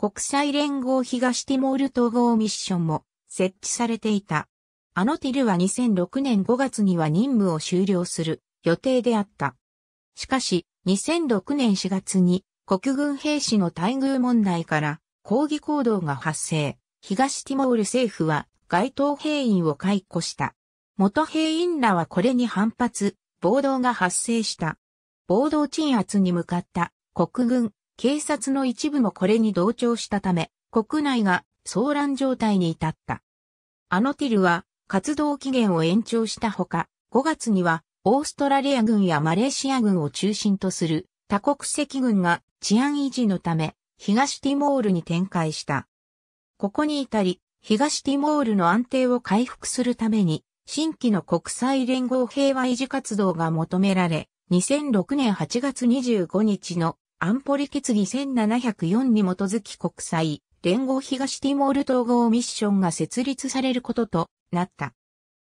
国際連合東ティモール統合ミッションも設置されていた。アノティルは2006年5月には任務を終了する予定であった。しかし、2006年4月に国軍兵士の待遇問題から抗議行動が発生。東ティモール政府は街頭兵員を解雇した。元兵員らはこれに反発、暴動が発生した。暴動鎮圧に向かった国軍、警察の一部もこれに同調したため、国内が騒乱状態に至った。アノティルは活動期限を延長したほか、5月にはオーストラリア軍やマレーシア軍を中心とする多国籍軍が治安維持のため東ティモールに展開した。ここに至り、東ティモールの安定を回復するために、新規の国際連合平和維持活動が求められ、2006年8月25日の安保理決議1704に基づき国際連合東ティモール統合ミッションが設立されることとなった。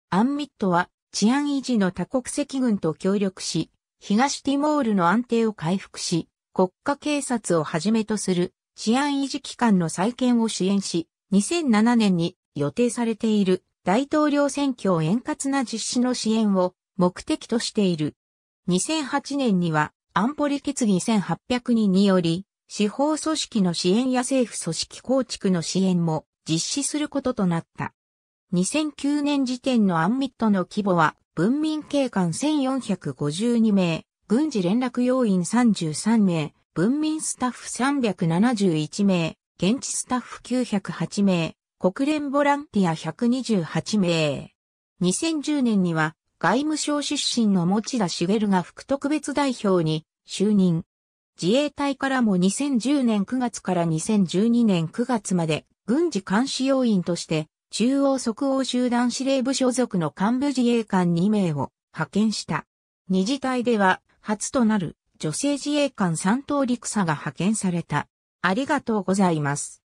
アンミットは治安維持の多国籍軍と協力し、東ティモールの安定を回復し、国家警察をはじめとする治安維持機関の再建を支援し、2007年に予定されている大統領選挙を円滑な実施の支援を目的としている。2008年には安保理決議1800人により、司法組織の支援や政府組織構築の支援も実施することとなった。2009年時点のアンミットの規模は、文民警官1452名、軍事連絡要員33名、文民スタッフ371名、現地スタッフ908名、国連ボランティア128名。2010年には外務省出身の持田茂が副特別代表に就任。自衛隊からも2010年9月から2012年9月まで軍事監視要員として中央即応集団司令部所属の幹部自衛官2名を派遣した。二次隊では初となる女性自衛官3等陸佐が派遣された。ありがとうございます。